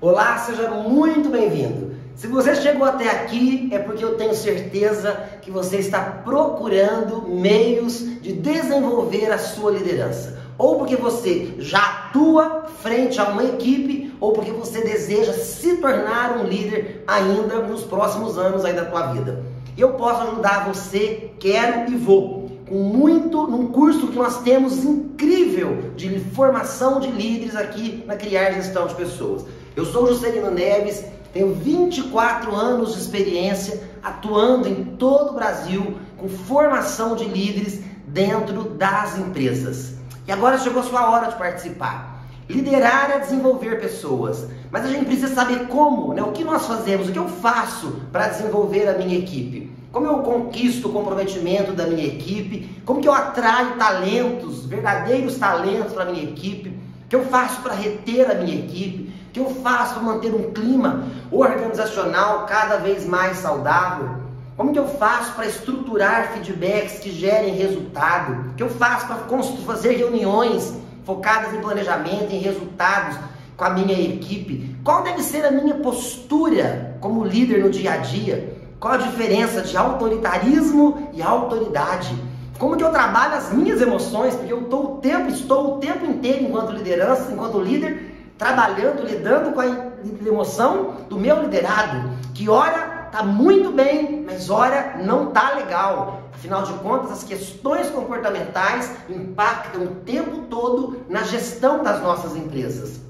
Olá, seja muito bem-vindo. Se você chegou até aqui é porque eu tenho certeza que você está procurando meios de desenvolver a sua liderança. Ou porque você já atua frente a uma equipe, ou porque você deseja se tornar um líder ainda nos próximos anos aí da tua vida. Eu posso ajudar você, quero e vou com muito num curso que nós temos incrível de formação de líderes aqui na Criar Gestão de Pessoas. Eu sou Juscelino Neves, tenho 24 anos de experiência atuando em todo o Brasil com formação de líderes dentro das empresas. E agora chegou a sua hora de participar. Liderar é desenvolver pessoas, mas a gente precisa saber como, né? O que nós fazemos, o que eu faço para desenvolver a minha equipe. Como eu conquisto o comprometimento da minha equipe? Como que eu atraio talentos, verdadeiros talentos para a minha equipe? O que eu faço para reter a minha equipe? O que eu faço para manter um clima organizacional cada vez mais saudável? Como que eu faço para estruturar feedbacks que gerem resultado? O que eu faço para fazer reuniões focadas em planejamento, em resultados com a minha equipe? Qual deve ser a minha postura como líder no dia a dia? Qual a diferença de autoritarismo e autoridade? Como que eu trabalho as minhas emoções? Porque eu estou o tempo, estou o tempo inteiro enquanto liderança, enquanto líder, trabalhando, lidando com a emoção do meu liderado, que ora está muito bem, mas ora não está legal. Afinal de contas, as questões comportamentais impactam o tempo todo na gestão das nossas empresas.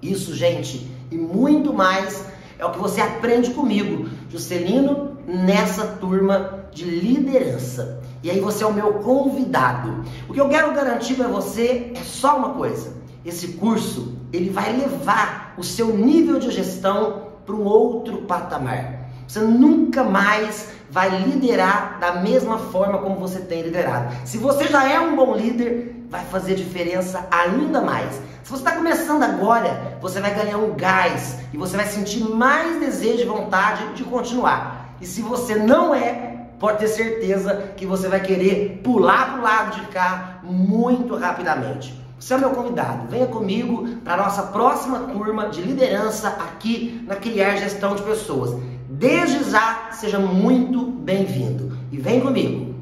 Isso, gente, e muito mais é o que você aprende comigo, Juscelino, nessa turma de liderança. E aí você é o meu convidado. O que eu quero garantir para você é só uma coisa. Esse curso, ele vai levar o seu nível de gestão para um outro patamar. Você nunca mais vai liderar da mesma forma como você tem liderado. Se você já é um bom líder, vai fazer diferença ainda mais. Se você está começando agora, você vai ganhar um gás e você vai sentir mais desejo e vontade de continuar. E se você não é, pode ter certeza que você vai querer pular para o lado de cá muito rapidamente. Você é meu convidado. Venha comigo para a nossa próxima turma de liderança aqui na Criar Gestão de Pessoas. Desde já, seja muito bem-vindo. E vem comigo.